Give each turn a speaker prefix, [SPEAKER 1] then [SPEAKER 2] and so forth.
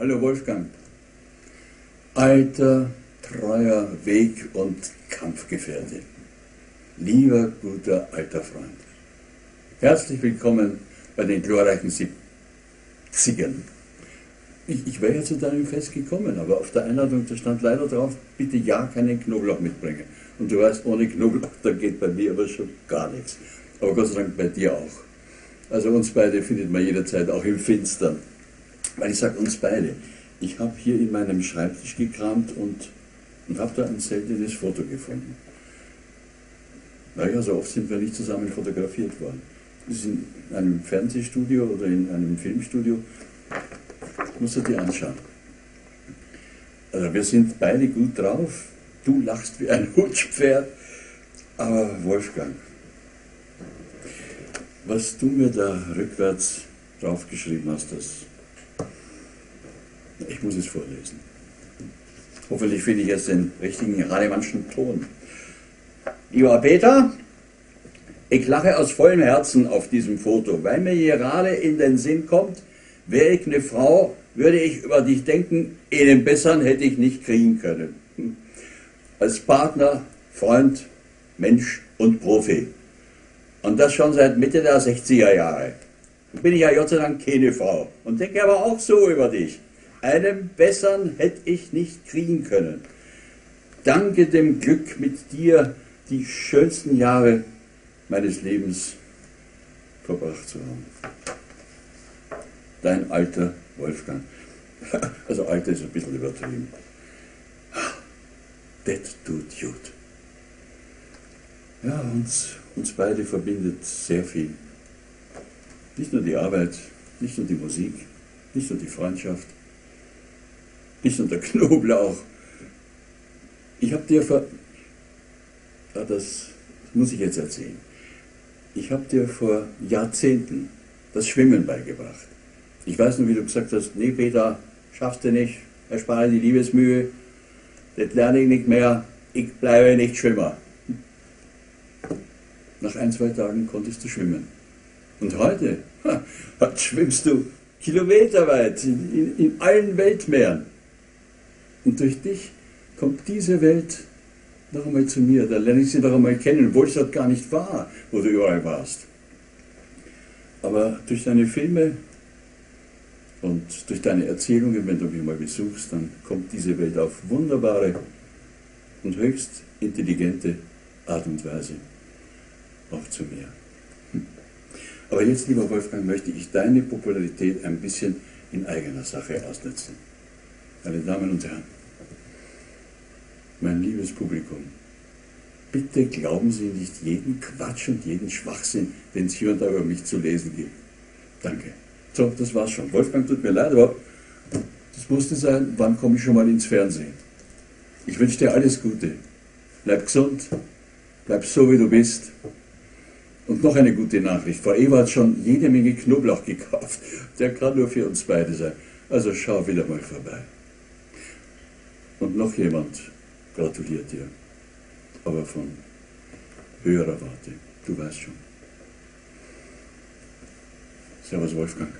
[SPEAKER 1] Hallo Wolfgang. Alter, treuer Weg- und Kampfgefährte. Lieber, guter, alter Freund. Herzlich willkommen bei den glorreichen 70ern. Ich, ich wäre ja zu deinem Fest gekommen, aber auf der Einladung, da stand leider drauf, bitte ja keinen Knoblauch mitbringen. Und du weißt, ohne Knoblauch, da geht bei mir aber schon gar nichts. Aber Gott sei Dank bei dir auch. Also uns beide findet man jederzeit auch im Finstern. Weil ich sage uns beide. Ich habe hier in meinem Schreibtisch gekramt und, und habe da ein seltenes Foto gefunden. Naja, so oft sind wir nicht zusammen fotografiert worden. Das ist in einem Fernsehstudio oder in einem Filmstudio. Musst du dir anschauen. Also wir sind beide gut drauf. Du lachst wie ein Hutschpferd. Aber Wolfgang, was du mir da rückwärts draufgeschrieben hast, das ich muss es vorlesen. Hoffentlich finde ich jetzt den richtigen Rademannschen Ton. Lieber Peter, ich lache aus vollem Herzen auf diesem Foto, weil mir gerade in den Sinn kommt, wäre ich eine Frau, würde ich über dich denken, einen besseren hätte ich nicht kriegen können. Als Partner, Freund, Mensch und Profi. Und das schon seit Mitte der 60er Jahre. Bin ich ja Gott sei Dank keine Frau und denke aber auch so über dich. Einen besseren hätte ich nicht kriegen können. Danke dem Glück, mit dir die schönsten Jahre meines Lebens verbracht zu haben. Dein alter Wolfgang. Also alter ist ein bisschen übertrieben. Das tut gut. Ja, uns, uns beide verbindet sehr viel. Nicht nur die Arbeit, nicht nur die Musik, nicht nur die Freundschaft, nicht nur der Knoblauch. Ich habe dir vor, ja, das muss ich jetzt erzählen, ich habe dir vor Jahrzehnten das Schwimmen beigebracht. Ich weiß nur, wie du gesagt hast, nee Peter, schaffst du nicht, erspare die Liebesmühe, das lerne ich nicht mehr, ich bleibe nicht Schwimmer. Nach ein, zwei Tagen konntest du schwimmen. Und heute ha, schwimmst du kilometerweit in, in, in allen Weltmeeren. Und durch dich kommt diese Welt noch einmal zu mir. Da lerne ich sie noch einmal kennen, obwohl es dort gar nicht war, wo du überall warst. Aber durch deine Filme und durch deine Erzählungen, wenn du mich mal besuchst, dann kommt diese Welt auf wunderbare und höchst intelligente Art und Weise auch zu mir. Hm. Aber jetzt, lieber Wolfgang, möchte ich deine Popularität ein bisschen in eigener Sache ausnutzen. Meine Damen und Herren, mein liebes Publikum, bitte glauben Sie nicht jeden Quatsch und jeden Schwachsinn, den es hier und da über mich zu lesen gibt. Danke. So, das war's schon. Wolfgang, tut mir leid, aber das musste sein. Wann komme ich schon mal ins Fernsehen? Ich wünsche dir alles Gute. Bleib gesund, bleib so, wie du bist. Und noch eine gute Nachricht. Frau Eva hat schon jede Menge Knoblauch gekauft. Der kann nur für uns beide sein. Also schau wieder mal vorbei. Und noch jemand gratuliert dir, aber von höherer Warte. Du weißt schon. Servus Wolfgang.